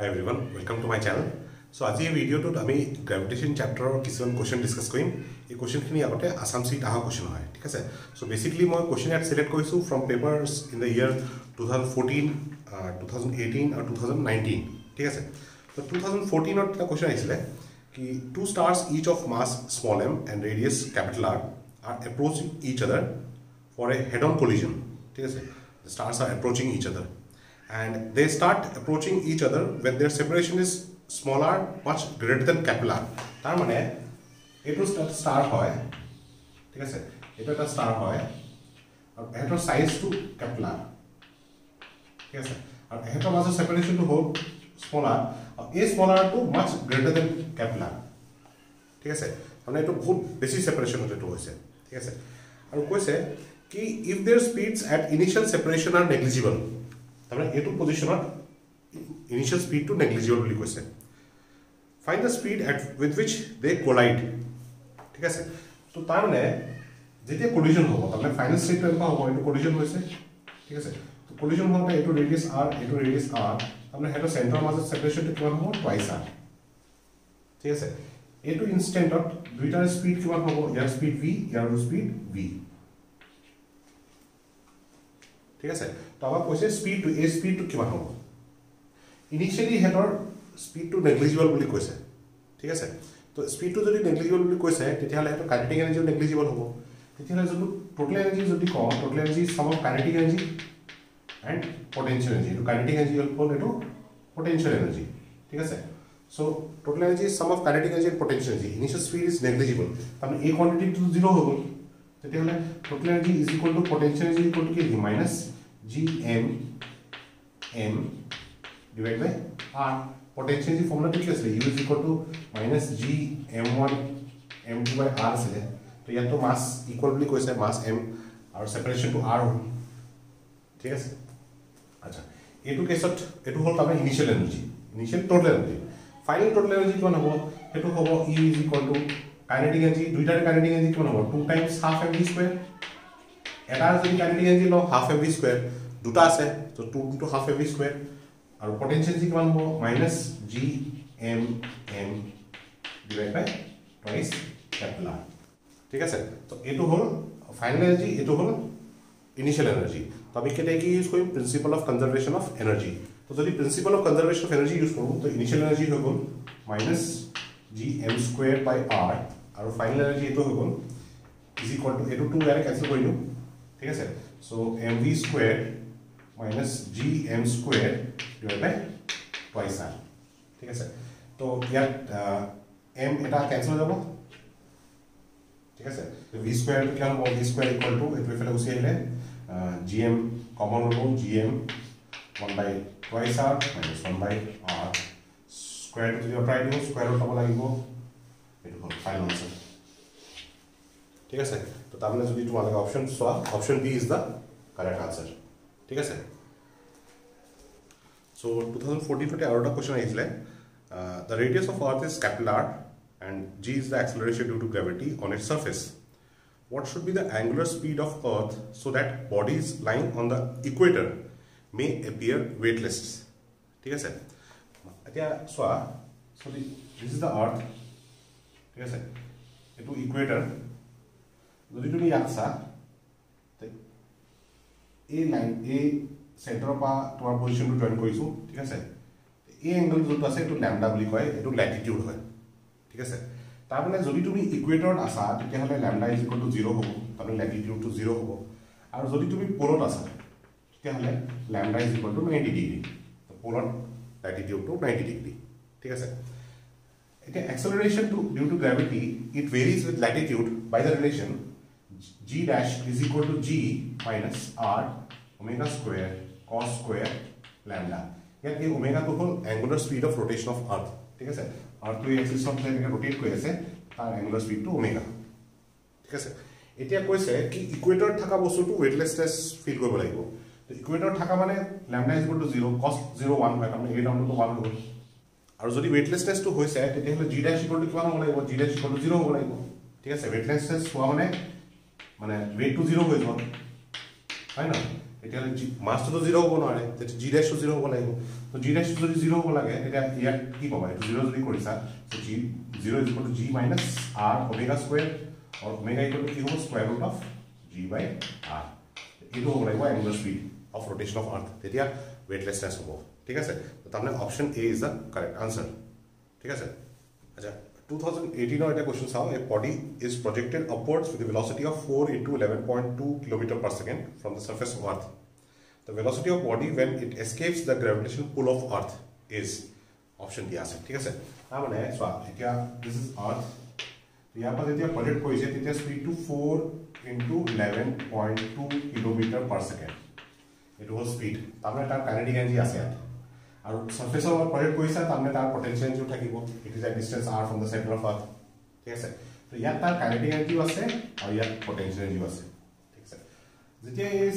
Hi everyone welcome to my channel so' আজি এই ভিডিঅ'টোত আমি গ্ৰেভিটেশ্যন চেপ্টাৰৰ কিছুমান কুৱেশ্যন ডিছকাছ কৰিম এই কুৱেশ্যনখিনি আগতে আছাম চিট অহা কুৱেশ্যন হয় ঠিক আছে চ' বেচিকেলি মই কুৱেশ্যন ইয়াত চিলেক্ট কৰিছোঁ from papers in the year two thousand fourteen two thousand eighteen আৰু টু থাউজেণ্ড নাইনটিন ঠিক আছে ত' টু থাউজেণ্ড ফ'ৰ্টিনত এটা কুৱেশ্যন আহিছিলে কি two stars each of mass small m and radius capital R are approaching each other for a head on collision ঠিক আছে the stars are approaching each other. And they start approaching each other when their separation is smaller much greater than capilla তাৰ মানে এইটো star হয় ঠিক আছে এইটো এটা ষ্টাৰ হয় আৰু এহেঁতৰ চাইজটো কেপলা ঠিক আছে আৰু এহেঁতৰ মাজৰ ছেপাৰেশ্যনটো হ'ল স্মলাৰ আৰু এই স্মলাৰটো মাছ গ্ৰেটাৰ দেন কেপলা ঠিক আছে তাৰমানে এইটো বহুত বেছি ছেপাৰেশ্যনত এইটো হৈছে ঠিক আছে আৰু কৈছে কি if their speeds at initial separation are negligible তাৰমানে এইটো পজিশ্যনত ইনিচিয়েল স্পীডটো নেগলিজিবল বুলি কৈছে। Find the speed at with which they collide ঠিক আছে? ত' তাৰমানে যেতিয়া কলিজন হ'ব তাৰমানে ফাইনেল ষ্টেটটো এনেকুৱা হ'ব এইটো কলিজন হৈছে। ঠিক আছে? ত' কলিজন হওঁতে এইটো ৰেডিয়াছ আৰ এইটো ৰেডিয়াছ আৰ তাৰমানে সিহঁতৰ চেণ্টাৰৰ মাজত ছেপাৰেশ্যনটো কিমান হ'ব? টুৱাইছ আৰ ঠিক আছে? এইটো ইনষ্টেণ্টত দুইটাৰ স্পীড কিমান হ'ব? ইয়াৰ স্পীড ভি ইয়াৰ স্পীড ভি ঠিক আছে? তো আমাক কৈছে স্পীডটো এই স্পীডটো কিমান হ'ব? ইনিচিয়েলি সিহঁতৰ স্পীডটো নেগলিজিবল বুলি কৈছে। ঠিক আছে? তো স্পীডটো যদি নেগলিজিবল বুলি কৈছে তেতিয়াহ'লে সিহঁতৰ কাইনেটিক এনাৰ্জিও নেগলিজিবল হ'ব। তেতিয়াহ'লে যোনটো টোটেল এনাৰ্জি যদি কওঁ total energy of kinetic energy and potential energy এইটো কাইনেটিক এনাৰ্জি হ'ল এইটো পটেঞ্চিয়েল এনাৰ্জি ঠিক আছে? So' total energy sum of kinetic energy and potential energy initial speed is negligible তাৰমানে এই কোৱান্টিটিটো জিৰ' হৈ গ'ল। তেতিয়াহ'লে total energy is equal to potential energy equal to কি? Minus M divide by R potential energy ফৰ্মুলাটো কি আছিলে U is equal to minus G M one M two by R আছিলে তো ইয়াততো মাছ ইকুৱেল বুলি কৈছে মাছ এম আৰু ছেপাৰেশ্যনটো আৰ হ'ল ঠিক আছে আচ্ছা এইটো কেছত এইটো হ'ল তাৰমানে initial energy initial total energy final total energy কিমান হ'ব সেইটো হ'ব E is equal to kinetic energy দুইটাৰে কাইনেটিক এনাৰ্জি কিমান হ'ব two times half M V square এটাৰ যদি কাইনেটিক এনাৰ্জি লওঁ হাফ এম ভি স্কুৱেৰ দুটা আছে তো two into half M V square আৰু পটেঞ্চিয়েল এনাৰ্জি কিমান হ'ব minus G M M divide by twice capital R ঠিক আছে? তো এইটো হ'ল ফাইনেল এনাৰ্জি এইটো হ'ল ইনিচিয়েল এনাৰ্জি তো আমি কেতিয়া কি ইউজ কৰিম? Principle of conservation of energy তো যদি principle of conservation of energy use কৰোঁ তো ইনিচিয়েল এনাৰ্জি হৈ গ'ল minus G M square by R আৰু ফাইনেল এনাৰ্জি এইটো হৈ গ'ল ইজ ইকুৱেল টু এইটো টু ইয়াৰে কেঞ্চেল কৰি দিওঁ। ঠিক আছে so' M V square minus G M square divide by twice R ঠিক আছে তো ইয়াত এম এটা কেঞ্চেল হৈ যাব ঠিক আছে ভি স্কুৱেৰটো কিমান হ'ব ভি স্কুৱেৰ ইকুৱেল টু এইটো এইফালে গুচি আহিলে জি এম কমন ল'ব G M one by twice R minus one by R স্কুৱেৰটো যদি আঁতৰাই দিওঁ স্কুৱেৰত পাব লাগিব এইটো হ'ল ফাইনেল আনচাৰ ঠিক আছে তো তাৰমানে যদি তোমালোকে অপশ্যন চোৱা option B is the correct answer ঠিক আছে চ' টু থাউজেণ্ড ফৰ্টিনতে আৰু এটা কুৱেশ্যন আহিছিলে the radius of earth is capital R and G is the acceleration due to gravity on it surface what should be the angular speed of earth so that bodies lying on the equator may appear weightless? ঠিক আছে এতিয়া চোৱা চ' this is the আৰ্থ ঠিক আছে এইটো ইকুৱেটাৰ যদি তুমি ইয়াত চা এই লাইন এই চেণ্টাৰৰ পৰা তোমাৰ পজিশ্যনটো জইন কৰিছোঁ ঠিক আছে? এই এংগল যোনটো আছে এইটো লেমডা বুলি কয় এইটো লেটিটিউড হয় ঠিক আছে? তাৰমানে যদি তুমি ইকুৱেটৰত আছা তেতিয়াহ'লে lambda is equal to zero' হ'ব তাৰমানে লেটিটিউডটো জিৰ' হ'ব। আৰু যদি তুমি পলত আছা তেতিয়াহ'লে lambda is equal to ninety degree পলত লেটিটিউডটো নাইণ্টি ডিগ্ৰী ঠিক আছে? এতিয়া এক্সেলাৰেশ্যনটো due to gravity it varies with latitude by the relation G dash is equal to G minus R omega square cos square lambda ইয়াত এই ওমেগাটো হ'ল আছে? এতিয়া কৈছে কি ইকুৱেটৰত থকা বস্তুটো ৱেটলেছনেছ ফিল কৰিব লাগিব। ইকুৱেটৰত থকা মানে এই হৈ গ'ল আৰু যদি ৱেটলেছনেছটো হৈছে তেতিয়াহ'লে জি ডেছ ইকুৱেল টু কিমান হ'ব লাগিব? G dash equal to zero' হ'ব লাগিব। ঠিক আছে? ৱেটলেছনেছ হোৱা মানে মানে ৱেটটো জিৰ' হৈ যাব হয় তেতিয়াহ'লে জি মাছটোতো জিৰ' হ'ব নোৱাৰে তেতিয়া জি ডেছটো জিৰ' হ'ব লাগিব। তো জি ডেছটো যদি জিৰ' হ'ব লাগে তেতিয়া ইয়াত কি পাবা? এইটো জিৰ' যদি কৰিছা G zero' equal to G minus R omega square আৰু অমেগা ইকুৱেল কি হ'ব? Square root of G by R এইটো হ'ব লাগিব angular speed of rotation of earth তেতিয়া ৱেটলেছনেছ হ'ব। ঠিক আছে? তাৰমানে option A is the correct answer ঠিক আছে? আচ্ছা। টু থাউজেণ্ড এইটিনৰ এটা কুৱেশ্যন চাওঁ a body is projected upwards with velocity of four into eleven point two kilometre per second from the surface of earth the velocity of body when it escapes the gravitational pull of earth is option দিয়া আছে ঠিক আছে তাৰমানে চোৱা এতিয়া this is আৰ্থ ইয়াৰ পৰা যেতিয়া project কৰিছে তেতিয়া স্পীডটো four into eleven point two kilometre per second এইটো হ'ল স্পীড তাৰমানে তাৰ কাইনেটিক এনাৰ্জি আছে ইয়াত আৰু ছাৰ্ফেচৰ লগত প্ৰজেক্ট কৰিছা তাৰমানে তাৰ পটেঞ্চিয়েল এনাৰ্জিও থাকিব। It is a distance R from the centre of earth ঠিক আছে? ইয়াত তাৰ কাইনেটিক এনাৰ্জিও আছে আৰু ইয়াত পটেঞ্চিয়েল এনাৰ্জিও আছে। ঠিক আছে? যেতিয়া এই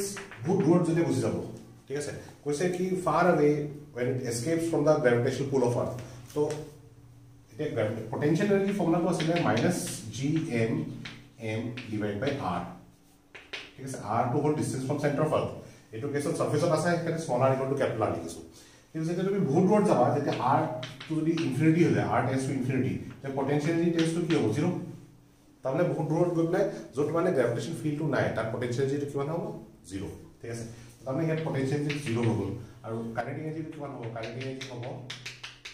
বহুত দূৰত যেতিয়া গুচি যাব ঠিক আছে? কৈছে কি far away when it escapes from the gravitation pull of earth তো এতিয়া পটেঞ্চিয়েল এনাৰ্জি ফৰ্মুলাটো আছিলে minus G M m divide by R ঠিক আছে? আৰটো হ'ল distance from centre of earth এইটো কেছত ছাৰ্ফেচত আছে সেইকাৰণে small R equal to capital R লিখিছোঁ কিন্তু যেতিয়া তুমি বহুত দূৰত যাবা যেতিয়া আৰটো যদি ইনফিনিটি হৈ যায় আৰ টেন্স টু ইনফিনিটি তেতিয়া পটেঞ্চিয়েল এনাৰ্জি টেন্স টু কি হ'ব? জিৰ' তাৰমানে বহুত দূৰত গৈ পেলাই য'ত মানে গ্ৰেভিটেশ্যন ফিল্ডটো নাই তাত পটেঞ্চিয়েল এনাৰ্জিটো কিমান হ'ব? জিৰ' ঠিক আছে? তাৰমানে ইয়াত পটেঞ্চিয়েল এনাৰ্জি জিৰ' হৈ গ'ল। আৰু কাইনেটিক এনাৰ্জিটো কিমান হ'ব? কাইনেটিক এনাৰ্জি হ'ব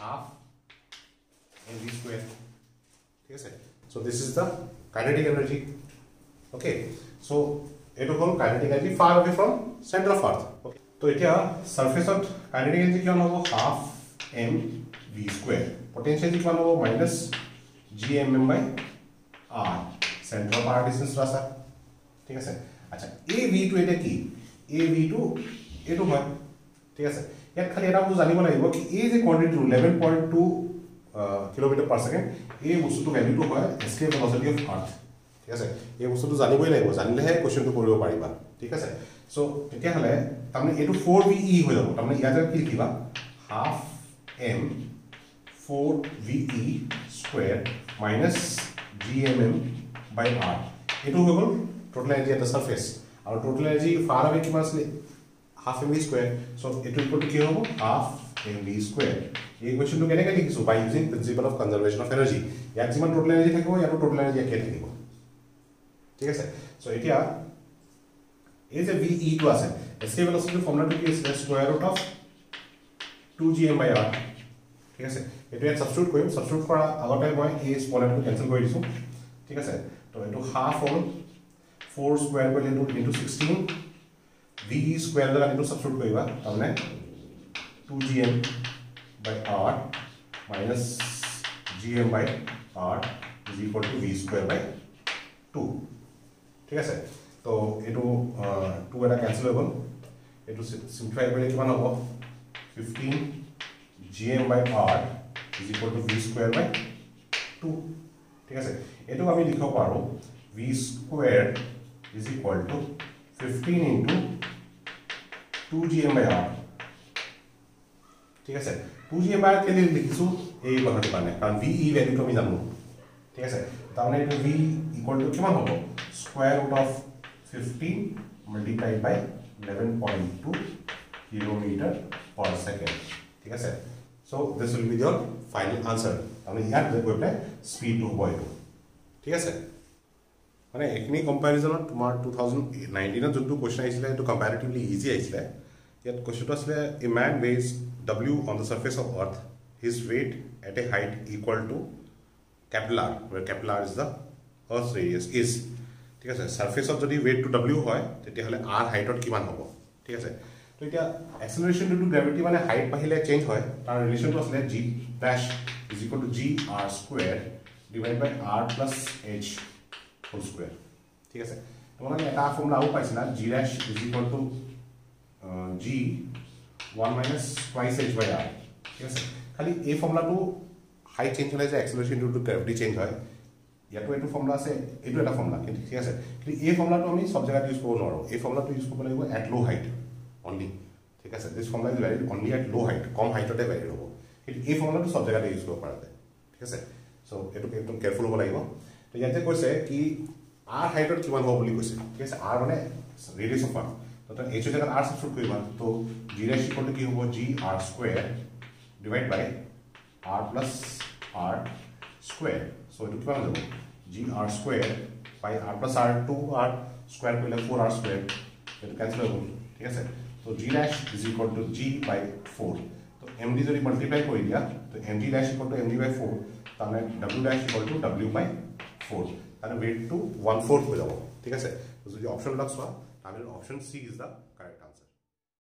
হাফ এম ভি স্কুৱেৰ ঠিক আছে? So' this is the kinetic energy okay so' এইটো হ'ল kinetic energy far away from centre of earth okay তো এতিয়া ছাৰ্ফেচত কাইনেটিক এনাৰ্জি কিমান হ'ব half M V square potential কিমান হ'ব minus G M M by R centre of R ডিষ্টেঞ্চটো আছে ঠিক আছে আচ্ছা এই ভিটো এতিয়া কি এই ভিটো এইটো হয় ঠিক আছে ইয়াত খালি এটা বস্তু জানিব লাগিব কি এই যে কোৱান্টিটিটো eleven point two kilometre per second এই বস্তুটো ভেলিউটো হয় এস্কেপ ভেলচিটি অফ আৰ্থ ঠিক আছে এই বস্তুটো জানিবই লাগিব জানিলেহে কুৱেশ্যনটো কৰিব পাৰিবা ঠিক আছে চ' তেতিয়াহ'লে তাৰমানে এইটো ফ'ৰ ভি ই হৈ যাব। তাৰমানে ইয়াতে কি লিখিবা half M four V E square minus G M M by R এইটো হৈ গ'ল টোটেল এনাৰ্জি এটা ছাৰ্ফেচ আৰু টোটেল এনাৰ্জি ফাৰ আৱে কিমান আছিলে half M V square so' এইটো টু কি হ'ব? হাফ এম ভি স্কুৱেৰ এই কুৱেশ্যনটো কেনেকৈ লিখিছোঁ? By using principle of conservation of energy ইয়াত যিমান টোটেল এনাৰ্জি থাকিব ইয়াতো টোটেল এনাৰ্জি একে থাকিব। ঠিক আছে? চ' এতিয়া এই যে ভি ইটো আছে এস্কে ভেলচিটিৰ ফৰ্মুলাটো কি আছিলে square root of two G M by R ঠিক আছে এইটো ইয়াত ছাবষ্টিউট কৰিম ছাবষ্টিউট কৰাৰ আগতে মই এই স্পলেটটো কেঞ্চেল কৰি দিছোঁ ঠিক আছে তো এইটো হাফ হ'ল ফ'ৰ স্কুৱেৰ কৰিলে এইটো into sixteen V E square জেগাত এইটো ছাবষ্টিউট কৰিবা তাৰমানে two G M by R minus G M by R is equal to V square by two ঠিক আছে তো এইটো টু এটা কেঞ্চেল হৈ গ'ল। এইটো চিম্প্লিফাই কৰিলে কিমান হ'ব? Fifteen G M by R is equal to V square by two ঠিক আছে? এইটো আমি লিখিব পাৰোঁ V square is equal to fifteen into two G M by R ঠিক আছে? টু জি এম আৰ কেলৈ লিখিছোঁ? এই কথাটোৰ কাৰণে কাৰণ ভি ই ভেলিউটো আমি জানো। ঠিক আছে? তাৰমানে এইটো ভি ইকুৱেল টু কিমান হ'ব? Square root of fifteen multiplied by eleven point two kilometre per second ঠিক আছে so' this will be the final answer তাৰমানে ইয়াত গৈ পেলাই স্পীডটো হ'ব এইটো ঠিক আছে মানে এইখিনি কম্পেৰিজনত তোমাৰ টু থাউজেণ্ড নাইনটিনত যোনটো কুৱেশ্যন আহিছিলে সেইটো কম্পেৰিটিভলি ইজি আহিছিলে ইয়াত কুৱেশ্যনটো আছিলে a man weighs W on the surface of earth his weight at a height equal to capital R where capital R is the earth radius is ঠিক আছে ছাৰ্ফেচত যদি ৱেইটটো ডব্লিউ হয় তেতিয়াহ'লে আৰ হাইটত কিমান হ'ব? ঠিক আছে তো এতিয়া এক্সেলাৰেশ্যন টু গ্ৰেভিটি মানে হাইট বাঢ়িলে চেঞ্জ হয় তাৰ ৰিলেশ্যনটো আছিলে G dash is equal to G R square divide by R plus H whole square ঠিক আছে তোমালোকে এটা ফৰ্মুলা আৰু পাইছিলা G dash is equal to G one minus twice H by R ঠিক আছে খালি এই ফৰ্মুলাটো হাইট চেঞ্জ হ'লে যে এক্সেলাৰেশ্যন টু গ্ৰেভিটি চেঞ্জ হয় ইয়াতো এইটো ফৰ্মুলা আছে এইটো এটা ফৰ্মুলা কিন্তু ঠিক আছে। কিন্তু এই ফৰ্মুলাটো আমি চব জেগাত ইউজ কৰিব নোৱাৰোঁ। এই ফৰ্মুলাটো ইউজ কৰিব লাগিব এট ল' হাইট অনলি ঠিক আছে? This formula is valid only at low' height কম হাইটতে ভেলিড হ'ব। কিন্তু এই ফৰ্মুলাটো চব জেগাতে ইউজ কৰিব পৰা যায় ঠিক আছে? চ' এইটো একদম কেয়াৰফুল হ'ব লাগিব। তো ইয়াতে কৈছে কি আৰ হাইটত কিমান হ'ব বুলি কৈছে ঠিক আছে? আৰ মানে ৰেডিয়াছ অফ আৰ তো এইচৰ জেগাত আৰ ছাবষ্টিটিউট কৰিবা তো জি ডেছ ইকুৱেলটো কি হ'ব? G R square divide by R plus R square so' এইটো কিমান যাব? G R square by R plus R two R square কৰিলে ফ'ৰ আৰ স্কুৱেৰ এইটো কেঞ্চেল হৈ গ'ল ঠিক আছে তো G dash is equal to G by four তো এম ডি যদি মাল্টিপ্লাই কৰি দিয়া তো M D dash equal to M D by four তাৰমানে W dash equal to W by four তাৰমানে ৱেইটটো ওৱান ফ'ৰ্থ হৈ যাব ঠিক আছে যদি অপশ্যনবিলাক চোৱা তাৰমানে অপশ্যন চি ইজ দ্য